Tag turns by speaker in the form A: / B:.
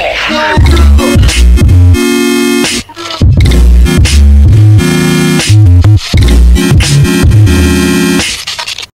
A: Tech.